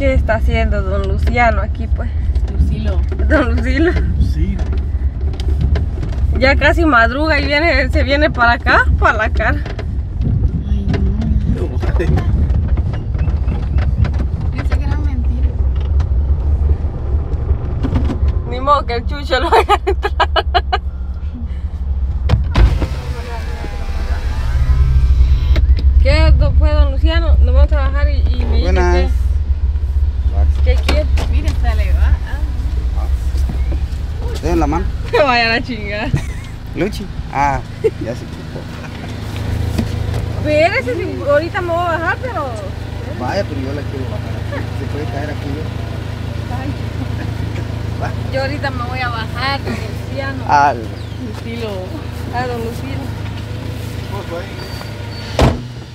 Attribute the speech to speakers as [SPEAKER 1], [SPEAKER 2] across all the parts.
[SPEAKER 1] ¿Qué está haciendo don Luciano aquí pues?
[SPEAKER 2] Lucilo.
[SPEAKER 1] Don Lucilo.
[SPEAKER 3] Sí.
[SPEAKER 1] Ya casi madruga y viene, se viene para acá, para la cara.
[SPEAKER 2] Ay, no. Pensé que era mentira.
[SPEAKER 1] Ni modo que el chucho lo vaya a entrar. ¿Qué fue don Luciano? Nos vamos a trabajar y, y me dice
[SPEAKER 4] Buenas.
[SPEAKER 1] Que, ¿qué quiere.
[SPEAKER 2] Miren, sale, va.
[SPEAKER 4] Den la mano.
[SPEAKER 1] Que vayan a chingar.
[SPEAKER 4] Luchi. Ah, ya se quitó.
[SPEAKER 1] Espérese, si ahorita me voy a bajar, pero...
[SPEAKER 4] Vaya, pero yo la quiero bajar aquí. Se puede caer aquí yo.
[SPEAKER 1] Yo ahorita me voy a bajar, don Luciano.
[SPEAKER 4] Ah,
[SPEAKER 2] Lucilo.
[SPEAKER 1] A don Luciano.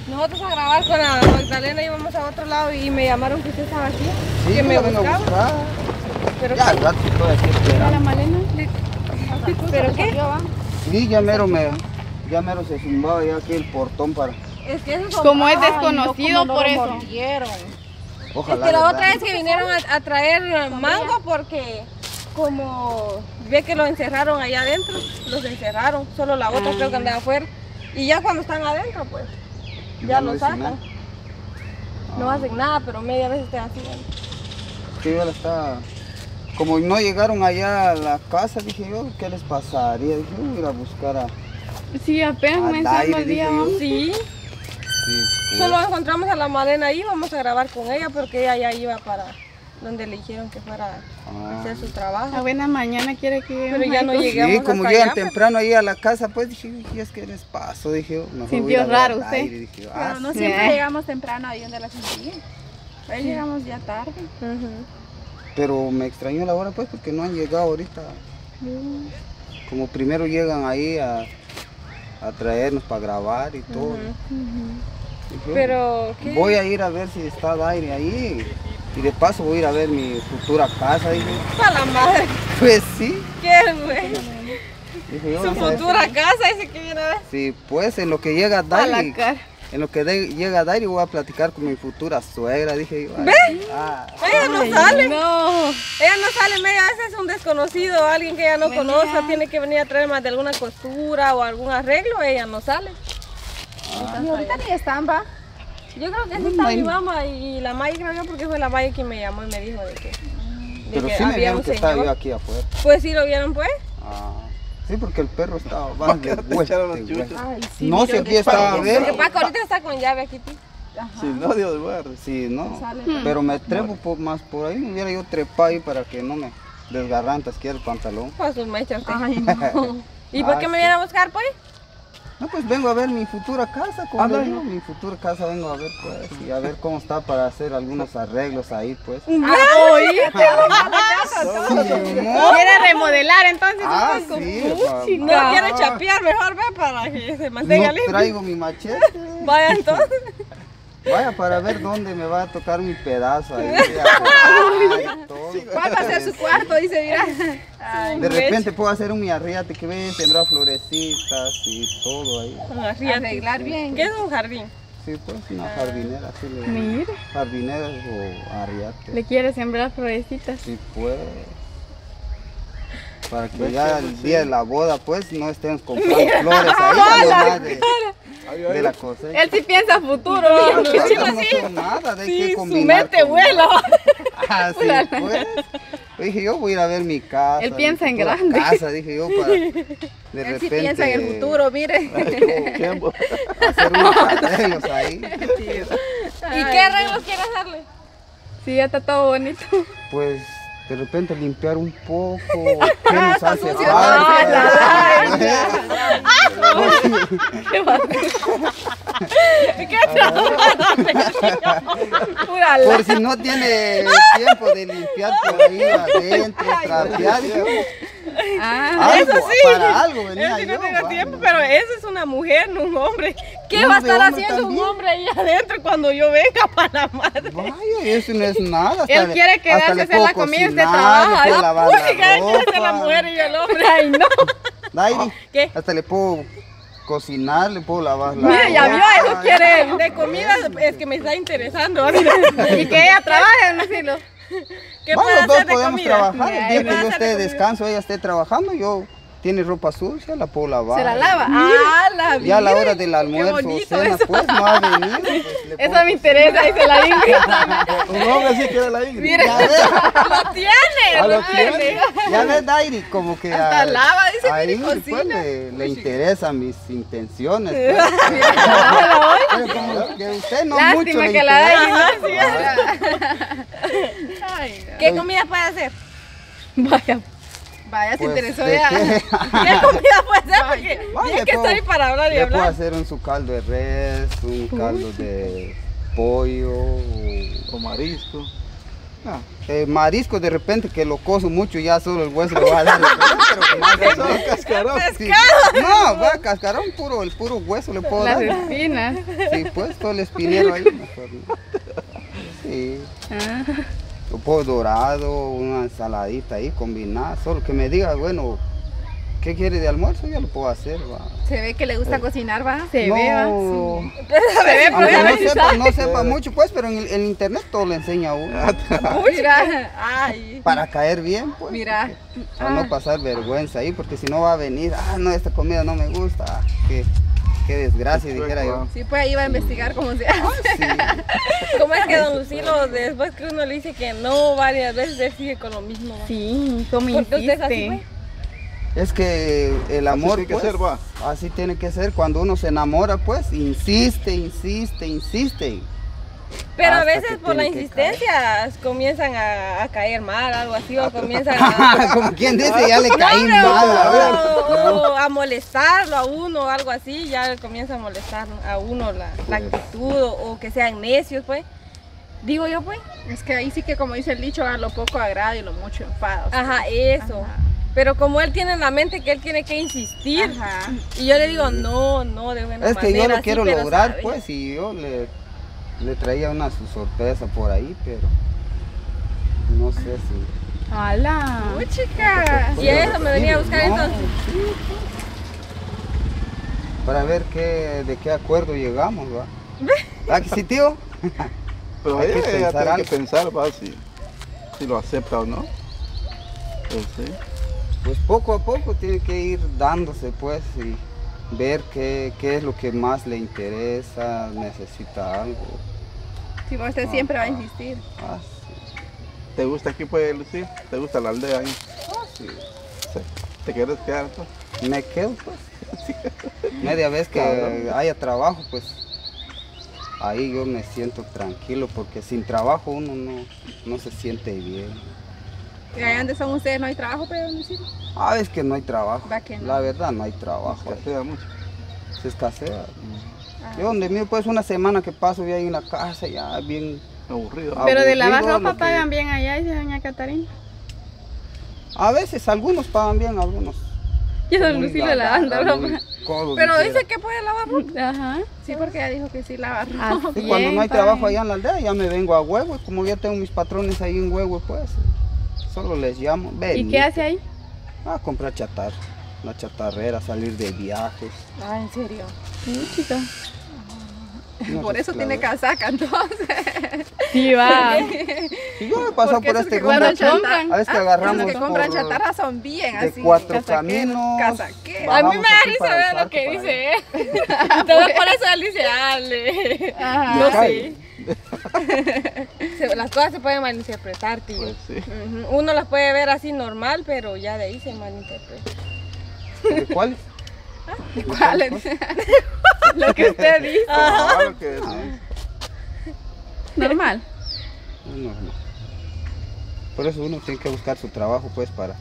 [SPEAKER 1] Nosotros a grabar con la Magdalena íbamos a otro lado y me llamaron que usted estaba aquí.
[SPEAKER 4] sí,
[SPEAKER 1] que me
[SPEAKER 4] la vengo a
[SPEAKER 1] buscaba.
[SPEAKER 4] buscar.
[SPEAKER 1] ¿Pero
[SPEAKER 4] Ya, al rato estoy aquí
[SPEAKER 2] ¿Era la malena?
[SPEAKER 1] ¿Pero qué?
[SPEAKER 4] Sí, ya mero me... Ya mero se zumbaba ya aquí el portón para...
[SPEAKER 1] Es que eso
[SPEAKER 2] Como es desconocido, por eso.
[SPEAKER 1] Es
[SPEAKER 4] Ojalá.
[SPEAKER 1] que la otra vez que vinieron a, a traer mango porque como ve que lo encerraron allá adentro, los encerraron, solo la otra creo que andaba afuera. Y ya cuando están adentro, pues, ya
[SPEAKER 4] no
[SPEAKER 1] sacan.
[SPEAKER 4] nada.
[SPEAKER 1] No hacen nada, pero media vez están haciendo.
[SPEAKER 4] Sí, está... Como no llegaron allá a la casa, dije yo, ¿qué les pasaría? Dije, yo voy a ir a buscar a...
[SPEAKER 2] Sí, apenas
[SPEAKER 4] aire,
[SPEAKER 2] el día.
[SPEAKER 1] Sí, solo encontramos a la Malena ahí, vamos a grabar con ella porque ella ya iba para donde le dijeron que fuera a
[SPEAKER 4] Ah.
[SPEAKER 1] hacer su
[SPEAKER 2] La
[SPEAKER 1] trabajo.
[SPEAKER 2] buena mañana quiere que
[SPEAKER 1] Pero ya no llegamos
[SPEAKER 4] Sí, como
[SPEAKER 1] hasta
[SPEAKER 4] llegan
[SPEAKER 1] allá, pues.
[SPEAKER 4] temprano ahí a la casa, pues dije, "Uy, es que les paso, dije mejor
[SPEAKER 2] Sintió
[SPEAKER 4] voy a
[SPEAKER 2] raro usted.
[SPEAKER 4] aire", dije yo, ah,
[SPEAKER 5] Pero no
[SPEAKER 4] sí.
[SPEAKER 5] siempre
[SPEAKER 2] Eh.
[SPEAKER 5] llegamos temprano ahí donde la sentí. Ahí llegamos ya tarde.
[SPEAKER 4] Pero me extrañó la hora, pues, porque no han llegado ahorita. Como primero llegan ahí a, a traernos para grabar y todo. Dije, yo,
[SPEAKER 1] Pero, ¿qué?
[SPEAKER 4] Voy a ir a ver si está el aire ahí. Y de paso voy a ir a ver mi futura casa, dije.
[SPEAKER 1] Para la madre,
[SPEAKER 4] Pues sí,
[SPEAKER 1] qué güey.
[SPEAKER 4] dije yo.
[SPEAKER 1] Su futura casa, dice que viene a ver.
[SPEAKER 4] Sí, pues en lo que llega
[SPEAKER 2] A
[SPEAKER 4] Dairi, en lo que de- llega Dairi voy a platicar con mi futura suegra, dije yo. ay, ah,
[SPEAKER 1] Ella no sale.
[SPEAKER 2] No.
[SPEAKER 1] Ella no sale media vez es un desconocido, alguien que ella no conoce, tiene que venir a traer más de alguna costura o algún arreglo, ella no sale.
[SPEAKER 5] Y ahorita ni están, va.
[SPEAKER 1] Yo creo que sí está mi mamá y la Maya creo yo porque fue la Maya quien me llamó y me dijo de que, de
[SPEAKER 4] pero
[SPEAKER 1] que
[SPEAKER 4] sí me
[SPEAKER 1] había
[SPEAKER 4] vieron
[SPEAKER 1] un
[SPEAKER 4] que estaba yo
[SPEAKER 1] señor.
[SPEAKER 4] aquí afuera.
[SPEAKER 1] Pues sí lo vieron pues.
[SPEAKER 4] Ah, sí, porque el perro estaba más de vuelta, güey.
[SPEAKER 5] Ay, sí.
[SPEAKER 4] No sé aquí estaba
[SPEAKER 1] Porque
[SPEAKER 4] ver.
[SPEAKER 1] Paco ahorita está con llave aquí. tío.
[SPEAKER 3] Sin odio de barrio.
[SPEAKER 4] Sí, no.
[SPEAKER 5] Sale.
[SPEAKER 4] Pero me trepo por- más por ahí, me hubiera yo trepado ahí para que no me desgarrantas aquí el pantalón.
[SPEAKER 1] Para sus mechas.
[SPEAKER 5] Ay, no.
[SPEAKER 1] ¿Y por
[SPEAKER 4] Ah,
[SPEAKER 1] qué me
[SPEAKER 4] sí.
[SPEAKER 1] viene a buscar pues?
[SPEAKER 4] No, pues vengo a ver mi futura casa, como digo, mi futura casa vengo a ver pues, y a ver cómo está para hacer algunos arreglos ahí pues.
[SPEAKER 2] Quiere remodelar entonces.
[SPEAKER 4] Ah,
[SPEAKER 2] poco.
[SPEAKER 4] sí,
[SPEAKER 1] No quiere chapear, mejor ve para que se mantenga
[SPEAKER 4] No
[SPEAKER 1] limpio.
[SPEAKER 4] traigo mi machete.
[SPEAKER 1] Vaya entonces.
[SPEAKER 4] Vaya para ver dónde me va a tocar mi pedazo ahí.
[SPEAKER 5] ¿Cuál va a ser su cuarto? Dice, mira.
[SPEAKER 4] De repente puedo hacer un miarriate que ve, sembrar florecitas y todo ahí.
[SPEAKER 1] Arríate.
[SPEAKER 5] Arreglar bien.
[SPEAKER 1] ¿Qué es un jardín?
[SPEAKER 4] Sí, pues una jardinera, así le
[SPEAKER 2] Mira,
[SPEAKER 4] Jardinera o arriate.
[SPEAKER 2] le quiere sembrar florecitas.
[SPEAKER 4] Sí, pues. Para que ya el día de la boda, pues, no estemos comprando flores ahí, además de, de la cosecha.
[SPEAKER 2] Él sí piensa futuro.
[SPEAKER 4] Pero yo no sé nada de qué
[SPEAKER 1] Sí, su
[SPEAKER 4] combinar.
[SPEAKER 1] mente
[SPEAKER 4] con-
[SPEAKER 1] vuela.
[SPEAKER 4] Ah, sí, pues. Dije yo voy a ir a ver mi casa.
[SPEAKER 2] Él piensa en grande.
[SPEAKER 4] casa, dije yo, para de
[SPEAKER 5] Él
[SPEAKER 4] repente.
[SPEAKER 5] sí piensa en el futuro, mire.
[SPEAKER 3] Tiempo.
[SPEAKER 4] Hacer unos arreglos ahí.
[SPEAKER 1] ¿Y qué arreglos quiere hacerle?
[SPEAKER 2] Sí, ya está todo bonito.
[SPEAKER 4] Pues de repente limpiar un poco. ¿Qué nos hace
[SPEAKER 5] sucio.
[SPEAKER 2] Pura la-
[SPEAKER 4] Por si no tiene tiempo de limpiar por ahí adentro, trapear.
[SPEAKER 2] Ah,
[SPEAKER 4] algo,
[SPEAKER 1] eso sí.
[SPEAKER 4] Para algo venía yo.
[SPEAKER 1] no tengo tiempo, pero eso es una mujer, no un hombre. ¿Qué
[SPEAKER 4] Un
[SPEAKER 1] va a estar haciendo un
[SPEAKER 4] también.
[SPEAKER 1] hombre ahí adentro cuando yo venga para la madre?
[SPEAKER 4] Vaya, eso no es nada. hasta
[SPEAKER 2] Él
[SPEAKER 4] le-
[SPEAKER 2] quiere quedarse hacer la comida y usted trabaja.
[SPEAKER 4] la
[SPEAKER 1] ¿qué hace la
[SPEAKER 4] ropa.
[SPEAKER 1] mujer y el hombre?
[SPEAKER 2] Ay, no.
[SPEAKER 4] Dairi,
[SPEAKER 1] ¿Qué?
[SPEAKER 4] Hasta le puedo cocinar, le puedo lavar la
[SPEAKER 2] Mira, ya vio, eso
[SPEAKER 4] ropa.
[SPEAKER 2] quiere él.
[SPEAKER 1] De comida es que me está interesando.
[SPEAKER 2] Y que ella trabaje en asilo.
[SPEAKER 1] ¿Qué
[SPEAKER 4] Bueno,
[SPEAKER 1] puede
[SPEAKER 4] los dos
[SPEAKER 1] hacer de
[SPEAKER 4] podemos
[SPEAKER 1] comida?
[SPEAKER 4] trabajar. El
[SPEAKER 2] Ay,
[SPEAKER 4] día
[SPEAKER 1] ¿qué
[SPEAKER 4] que
[SPEAKER 1] puede
[SPEAKER 4] yo esté de descanso, ella esté trabajando, yo tiene ropa sucia, la puedo lavar.
[SPEAKER 2] Se la lava. Ah, la
[SPEAKER 4] Ya a la hora del almuerzo,
[SPEAKER 2] bonito
[SPEAKER 4] cena,
[SPEAKER 2] eso.
[SPEAKER 4] pues no ha venido. pues, le
[SPEAKER 2] Esa me interesa, dice la Ingrid.
[SPEAKER 3] Un hombre así queda la Ingrid.
[SPEAKER 2] Mire,
[SPEAKER 4] Ya ves,
[SPEAKER 1] ¡Lo tiene!
[SPEAKER 3] Ah,
[SPEAKER 1] lo
[SPEAKER 3] lo tiene.
[SPEAKER 1] tiene.
[SPEAKER 4] ya ves, Dairi, como que
[SPEAKER 2] Hasta
[SPEAKER 4] a,
[SPEAKER 2] lava, dice,
[SPEAKER 4] a Ingrid, pues, le, le interesan mis intenciones. pues. Pero como que usted no mucho
[SPEAKER 2] Lástima
[SPEAKER 4] le
[SPEAKER 2] que la
[SPEAKER 4] interesa.
[SPEAKER 2] Dairi Ay, no.
[SPEAKER 1] ¿Qué comida puede hacer?
[SPEAKER 2] Vaya. Vaya, se
[SPEAKER 4] Pues,
[SPEAKER 2] interesó
[SPEAKER 4] ¿de
[SPEAKER 2] ya.
[SPEAKER 4] qué?
[SPEAKER 1] ¿Qué comida puede hacer? Porque
[SPEAKER 4] Vaya,
[SPEAKER 1] bien que
[SPEAKER 4] puedo-
[SPEAKER 1] estoy para hablar y
[SPEAKER 4] Le puedo
[SPEAKER 1] hablar.
[SPEAKER 4] hacer un su caldo de res, un caldo de pollo, o-
[SPEAKER 3] O marisco. Ah,
[SPEAKER 4] eh, marisco de repente que lo coso mucho ya solo el hueso le va a dar. pero más de
[SPEAKER 3] solo cascarón.
[SPEAKER 4] Sí. No, va cascarón puro, el puro hueso le puedo
[SPEAKER 2] Las
[SPEAKER 4] dar.
[SPEAKER 2] espinas.
[SPEAKER 4] Sí, pues todo el espinero ahí. mejor no. Sí,
[SPEAKER 2] Ah.
[SPEAKER 4] Puedo dorado, una ensaladita ahí combinada, solo que me diga, bueno, ¿qué quiere de almuerzo? Ya lo puedo hacer, va.
[SPEAKER 5] Se ve que le gusta cocinar, va.
[SPEAKER 2] Se ve, va.
[SPEAKER 1] Se ve, pero
[SPEAKER 4] no sepa, no sepa mucho, pues, pero en el, en internet todo le enseña a uno.
[SPEAKER 5] Mira,
[SPEAKER 1] Ay.
[SPEAKER 4] Para caer bien, pues.
[SPEAKER 5] mira.
[SPEAKER 4] Para no pasar vergüenza ahí, porque si no va a venir, ah, no, esta comida no me gusta, ah, qué, qué desgracia, dijera yo.
[SPEAKER 5] Sí, pues ahí va a investigar cómo se hace.
[SPEAKER 4] Sí.
[SPEAKER 1] ¿Cómo es que don Lucilo, después que uno le dice que no varias veces, él sigue con lo mismo?
[SPEAKER 2] Sí, como
[SPEAKER 1] así,
[SPEAKER 2] insiste.
[SPEAKER 4] Es que el amor,
[SPEAKER 3] tiene que
[SPEAKER 4] pues,
[SPEAKER 3] ser, va.
[SPEAKER 4] así tiene que ser. Cuando uno se enamora, pues, insiste, insiste, insiste.
[SPEAKER 1] Pero a veces por la insistencia comienzan a, a caer mal, algo así, o comienzan a...
[SPEAKER 4] Como quien dice, ya le caí
[SPEAKER 1] No,
[SPEAKER 4] mal. a ver.
[SPEAKER 1] o, o a molestarlo a uno o algo así, ya comienza a molestar a uno la, la
[SPEAKER 4] Pues.
[SPEAKER 1] actitud o, o que sean necios, pues. Digo yo, pues.
[SPEAKER 5] Es que ahí sí que como dice el dicho, a lo poco agrada y lo mucho enfada. o sea.
[SPEAKER 1] Ajá, eso.
[SPEAKER 5] Ajá.
[SPEAKER 1] Pero como él tiene en la mente que él tiene que insistir,
[SPEAKER 5] Ajá.
[SPEAKER 1] y yo le digo, no, no, de buena
[SPEAKER 4] Es que yo
[SPEAKER 1] manera,
[SPEAKER 4] lo quiero lograr,
[SPEAKER 1] sabe.
[SPEAKER 4] pues, y yo le, le traía una su sorpresa por ahí, pero no sé si...
[SPEAKER 2] ¡Hala!
[SPEAKER 5] Uy, chica.
[SPEAKER 1] Y eso me venía a buscar
[SPEAKER 4] No,
[SPEAKER 1] entonces.
[SPEAKER 4] sí, Para ver qué, de qué acuerdo llegamos, ¿va? ¿Ah, que sí, tío?
[SPEAKER 3] Pero
[SPEAKER 4] Hay
[SPEAKER 3] ella,
[SPEAKER 4] que
[SPEAKER 3] ella
[SPEAKER 4] pensar
[SPEAKER 3] tiene que pensar, va, si, si lo acepta o no. Pues sí.
[SPEAKER 4] Pues poco a poco tiene que ir dándose, pues, y ver qué, qué es lo que más le interesa, necesita algo.
[SPEAKER 5] Si vos usted siempre va a insistir.
[SPEAKER 4] Ah, sí.
[SPEAKER 3] ¿Te gusta aquí, pues, Lucía? ¿Te gusta la aldea ahí?
[SPEAKER 4] Sí.
[SPEAKER 3] Sí. ¿Te quieres quedar? pues?
[SPEAKER 4] Me quedo, pues. Media vez que haya trabajo, pues, ahí yo me siento tranquilo, porque sin trabajo uno no, no se siente bien.
[SPEAKER 5] Y ahí donde son ustedes no hay trabajo, pero sirve.
[SPEAKER 4] Ah, es que no hay trabajo.
[SPEAKER 5] Va que no.
[SPEAKER 4] La verdad, no hay trabajo.
[SPEAKER 3] Escasea mucho.
[SPEAKER 4] Se escasea.
[SPEAKER 5] Ah.
[SPEAKER 4] Yo donde mío, pues, una semana que paso ya ahí en la casa, ya bien
[SPEAKER 3] Aburrido.
[SPEAKER 2] Pero de lavar
[SPEAKER 4] aburrido
[SPEAKER 2] ropa
[SPEAKER 4] que-
[SPEAKER 2] pagan bien allá, dice doña Catarina.
[SPEAKER 4] A veces algunos pagan bien, algunos.
[SPEAKER 2] Y don Lucilo lavando ropa.
[SPEAKER 1] Pero dice que puede lavar ropa.
[SPEAKER 2] Ajá.
[SPEAKER 5] Sí, porque ella dijo que sí lava ropa.
[SPEAKER 2] Ah,
[SPEAKER 4] Sí,
[SPEAKER 2] bien,
[SPEAKER 4] cuando no hay trabajo allá en la aldea, ya me vengo a huevo. y Como ya tengo mis patrones ahí en huevo, pues solo les llamo.
[SPEAKER 2] ¿Y qué hace ahí?
[SPEAKER 4] A comprar chatarra. La chatarrera, salir de viajes.
[SPEAKER 5] Ah, en serio.
[SPEAKER 2] Sí, chica.
[SPEAKER 4] No
[SPEAKER 5] Por eso tiene casaca entonces.
[SPEAKER 2] Sí, va.
[SPEAKER 4] Sí, yo he pasado
[SPEAKER 5] Porque
[SPEAKER 4] por este
[SPEAKER 5] compran.
[SPEAKER 4] A veces que
[SPEAKER 5] Ah,
[SPEAKER 4] agarramos
[SPEAKER 5] Los que compran chatarra son bien
[SPEAKER 4] de
[SPEAKER 5] así.
[SPEAKER 4] cuatro caminos.
[SPEAKER 5] casaqueros.
[SPEAKER 1] A mí me da risa ver lo que dice él. Entonces por eso él dice, ale.
[SPEAKER 5] Ajá.
[SPEAKER 1] No sé. Se- Las cosas se pueden malinterpretar, tío.
[SPEAKER 3] Pues sí.
[SPEAKER 1] Uno las puede ver así normal, pero ya de ahí se malinterpreta.
[SPEAKER 4] ¿De cuáles?
[SPEAKER 5] ¿Cuál es?
[SPEAKER 1] Lo que usted dice.
[SPEAKER 3] Ah, lo que
[SPEAKER 2] normal.
[SPEAKER 4] Por eso uno tiene que buscar su trabajo, pues, para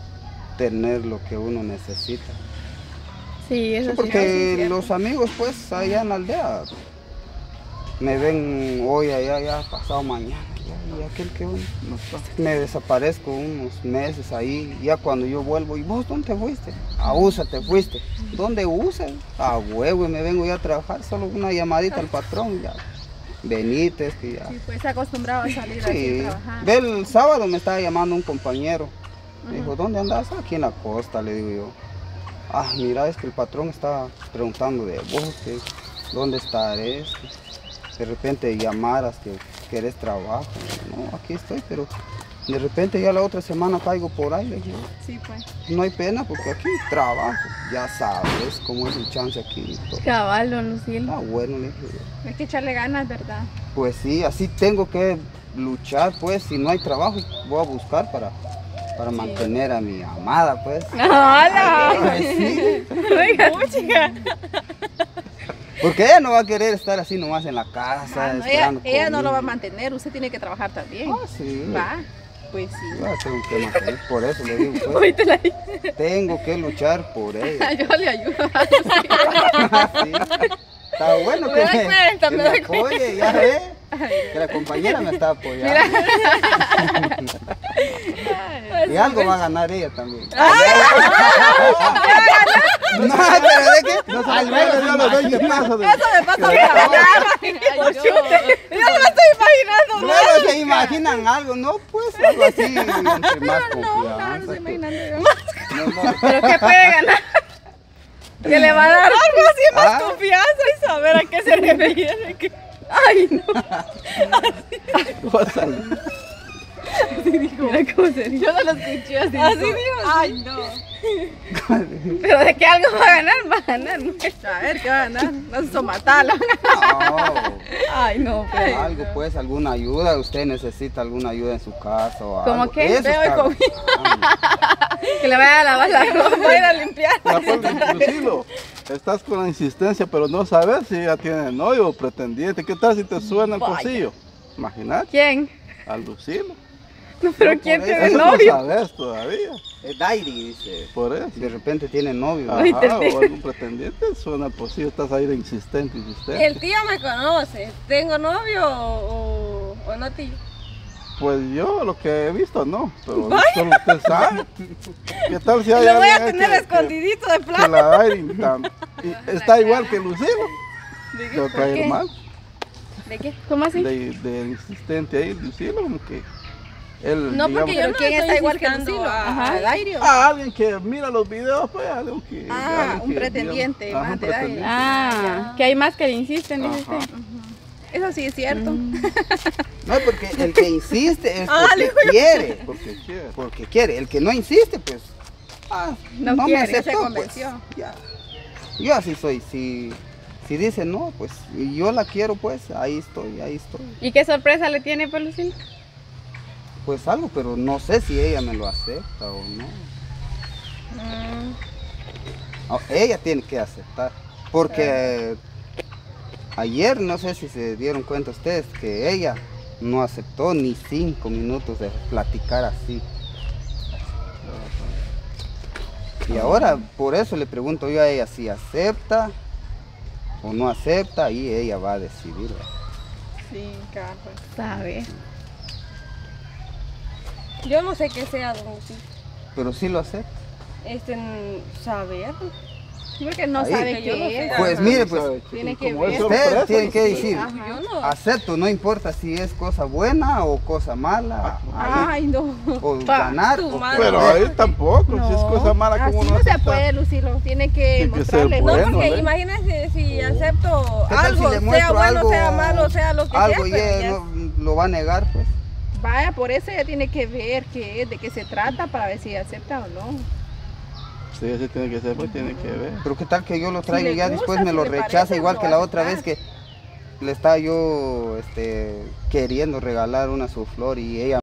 [SPEAKER 4] tener lo que uno necesita.
[SPEAKER 2] Sí, eso sí.
[SPEAKER 4] Porque los amigos, pues, allá en la aldea, me ven hoy, allá, ya, pasado mañana, ya, y aquel que uno, me desaparezco unos meses ahí, ya cuando yo vuelvo, ¿y vos dónde te fuiste? A USA te fuiste. ¿Dónde USA? A huevo, y me vengo ya a trabajar, solo una llamadita al patrón, ya. Benítez, que ya.
[SPEAKER 5] Sí, pues se acostumbrado a salir
[SPEAKER 4] Sí.
[SPEAKER 5] a trabajar.
[SPEAKER 4] Ve, el sábado me estaba llamando un compañero. Me dijo, ¿dónde andas? Aquí en la costa, le digo yo. Ah, mira, es que el patrón está preguntando de vos, que dónde estarés, que de repente llamaras que querés trabajo. No, aquí estoy, pero de repente ya la otra semana caigo por ahí. Le dije,
[SPEAKER 5] Sí, pues.
[SPEAKER 4] no hay pena porque aquí trabajo. Ya sabes cómo es el chance aquí. y todo.
[SPEAKER 2] Cabal, don Lucilo.
[SPEAKER 4] Ah, bueno, le dije,
[SPEAKER 5] Hay que echarle ganas, ¿verdad?
[SPEAKER 4] pues sí, así tengo que luchar, pues, si no hay trabajo, voy a buscar para, para mantener a mi amada, pues.
[SPEAKER 2] ¡Hola!
[SPEAKER 4] Pues sí,
[SPEAKER 2] Oiga,
[SPEAKER 4] porque ella no va a querer estar así nomás en la casa,
[SPEAKER 5] Ah, no, ella, ella no lo va a mantener, usted tiene que trabajar también.
[SPEAKER 4] Ah, sí.
[SPEAKER 5] Va, pues sí.
[SPEAKER 4] Yo tengo que mantener, por eso le digo, pues, tengo que luchar por ella.
[SPEAKER 5] Yo le ayudo.
[SPEAKER 4] Sí. Está bueno que
[SPEAKER 2] Me cuenta,
[SPEAKER 4] que
[SPEAKER 2] me
[SPEAKER 4] me apoye, ya ve. Que la compañera me está apoyando. y algo va a ganar ella también. no, pero de que
[SPEAKER 3] No
[SPEAKER 4] al menos
[SPEAKER 3] puede los 20 pesos de-
[SPEAKER 1] Eso me pasa a mí. Yo no me estoy imaginando.
[SPEAKER 4] Claro, se imaginan algo, no, pues algo así, entre más
[SPEAKER 5] No, no,
[SPEAKER 4] confianza.
[SPEAKER 5] no, estoy
[SPEAKER 4] que-
[SPEAKER 5] imaginando yo.
[SPEAKER 4] no, no.
[SPEAKER 2] ¿Pero qué puede ganar? ¿Qué le va a dar?
[SPEAKER 1] Algo así más
[SPEAKER 4] Ah.
[SPEAKER 1] confianza y saber a qué se refiere. que-
[SPEAKER 2] Ay, no.
[SPEAKER 3] Cosa.
[SPEAKER 2] Mira cómo se dice.
[SPEAKER 5] Yo no lo escuché así.
[SPEAKER 1] Así digo.
[SPEAKER 5] Ay, no.
[SPEAKER 2] Pero de que algo va a ganar, va a ganar. ¿no?
[SPEAKER 5] A ver, ¿qué va a ganar? No se matalo.
[SPEAKER 4] No,
[SPEAKER 2] Ay, no, pero.
[SPEAKER 4] algo pues, alguna ayuda, usted necesita alguna ayuda en su casa o
[SPEAKER 2] ¿Cómo
[SPEAKER 4] algo.
[SPEAKER 2] qué?
[SPEAKER 4] Eso
[SPEAKER 5] Veo
[SPEAKER 4] está
[SPEAKER 5] y.
[SPEAKER 2] Que le vaya a lavar la ropa.
[SPEAKER 1] Voy a ir a limpiar.
[SPEAKER 3] Lucilo, estás con la insistencia, pero no sabes si ella tiene novio o pretendiente. ¿Qué tal si te suena el cosillo? Imagínate,
[SPEAKER 2] ¿Quién?
[SPEAKER 3] a Lucilo.
[SPEAKER 2] Pero
[SPEAKER 4] No,
[SPEAKER 2] ¿quién
[SPEAKER 4] por
[SPEAKER 2] tiene
[SPEAKER 3] Eso
[SPEAKER 2] novio?
[SPEAKER 3] no sabes todavía,
[SPEAKER 4] Es Dairi, dice.
[SPEAKER 3] por eso.
[SPEAKER 4] De repente tiene novio.
[SPEAKER 3] Ajá,
[SPEAKER 2] te
[SPEAKER 3] o algún pretendiente suena el cosillo, estás ahí de insistente, insistente.
[SPEAKER 1] El tío me conoce. ¿Tengo novio o, o no tío?
[SPEAKER 3] Pues yo lo que he visto no, pero solo usted sabe. ¿Qué tal si hay
[SPEAKER 1] Lo voy a
[SPEAKER 3] alguien
[SPEAKER 1] tener
[SPEAKER 3] que- que-
[SPEAKER 1] escondidito de
[SPEAKER 3] que
[SPEAKER 1] plata.
[SPEAKER 3] la Dairi tam- y está igual que Lucilo? Te va a caer
[SPEAKER 2] qué?
[SPEAKER 3] mal.
[SPEAKER 2] ¿De qué? ¿Cómo así?
[SPEAKER 3] de, de insistente ahí, Lucilo, como que
[SPEAKER 1] No,
[SPEAKER 3] digamos,
[SPEAKER 1] porque yo
[SPEAKER 5] ¿Pero
[SPEAKER 1] no
[SPEAKER 5] quién
[SPEAKER 1] estoy
[SPEAKER 5] está igual que Lucilo?
[SPEAKER 1] a-
[SPEAKER 2] Ajá.
[SPEAKER 5] ¿A Dairio?
[SPEAKER 3] Ah, alguien que mira los videos, pues, alguien que...
[SPEAKER 5] Ah,
[SPEAKER 3] alguien
[SPEAKER 5] un
[SPEAKER 3] que,
[SPEAKER 5] pretendiente
[SPEAKER 3] digamos,
[SPEAKER 5] más de
[SPEAKER 3] pretendiente.
[SPEAKER 2] Ah, que hay más que le insisten, dice usted.
[SPEAKER 5] Eso sí es cierto.
[SPEAKER 4] No, porque el que insiste es
[SPEAKER 1] Ah,
[SPEAKER 4] porque quiere.
[SPEAKER 3] Porque quiere.
[SPEAKER 4] Porque quiere. El que no insiste, pues. Ah,
[SPEAKER 2] No
[SPEAKER 4] no,
[SPEAKER 2] quiere,
[SPEAKER 4] me
[SPEAKER 2] se
[SPEAKER 4] aceptó, pues,
[SPEAKER 5] convenció.
[SPEAKER 4] ya. Yo así soy. Si, si dice no, pues. Y yo la quiero, pues. Ahí estoy, ahí estoy.
[SPEAKER 2] ¿Y qué sorpresa le tiene, pues, Lucila?
[SPEAKER 4] Pues algo, pero no sé si ella me lo acepta o no. Ah, Ella tiene que aceptar. Porque ayer, no sé si se dieron cuenta ustedes, que ella no aceptó ni cinco minutos de platicar así. Y ahora, por eso le pregunto yo a ella si acepta o no acepta y ella va a decidir.
[SPEAKER 5] Sí, claro.
[SPEAKER 2] Sabe.
[SPEAKER 1] Yo no sé qué sea, don Lucilo.
[SPEAKER 4] Pero sí lo acepta.
[SPEAKER 1] Este, saber.
[SPEAKER 5] Porque no
[SPEAKER 4] Ahí.
[SPEAKER 5] sabe
[SPEAKER 1] Que yo no
[SPEAKER 5] qué
[SPEAKER 1] sé.
[SPEAKER 5] es.
[SPEAKER 4] Pues
[SPEAKER 1] Ajá.
[SPEAKER 4] mire, pues
[SPEAKER 5] tiene que ver.
[SPEAKER 4] usted tiene que decir,
[SPEAKER 1] Yo no.
[SPEAKER 4] acepto, no importa si es cosa buena o cosa mala.
[SPEAKER 5] Ay, no.
[SPEAKER 4] o
[SPEAKER 2] Pa,
[SPEAKER 4] ganar o.
[SPEAKER 3] Pero ahí tampoco, si es cosa mala como
[SPEAKER 5] no
[SPEAKER 3] no
[SPEAKER 5] se puede, Lucilo. Tiene que
[SPEAKER 3] Tiene que ser
[SPEAKER 5] mostrarle.
[SPEAKER 1] No,
[SPEAKER 3] Bueno,
[SPEAKER 1] porque
[SPEAKER 3] ¿eh?
[SPEAKER 1] imagínense si acepto
[SPEAKER 4] ¿Qué tal
[SPEAKER 1] algo,
[SPEAKER 4] si
[SPEAKER 1] sea bueno,
[SPEAKER 4] algo,
[SPEAKER 1] sea malo, sea lo que
[SPEAKER 4] algo
[SPEAKER 1] sea.
[SPEAKER 4] ella
[SPEAKER 1] ya-
[SPEAKER 4] no- lo va a negar, pues.
[SPEAKER 5] Vaya, por eso ella tiene que ver qué es, de qué se trata para ver si acepta o no.
[SPEAKER 3] Sí, así tiene que ser, pues tiene que ver.
[SPEAKER 4] Pero qué tal que yo lo traigo y ya
[SPEAKER 5] gusta,
[SPEAKER 4] después me
[SPEAKER 5] si
[SPEAKER 4] lo rechaza igual que la otra vez que le estaba yo este, queriendo regalar una su flor y ella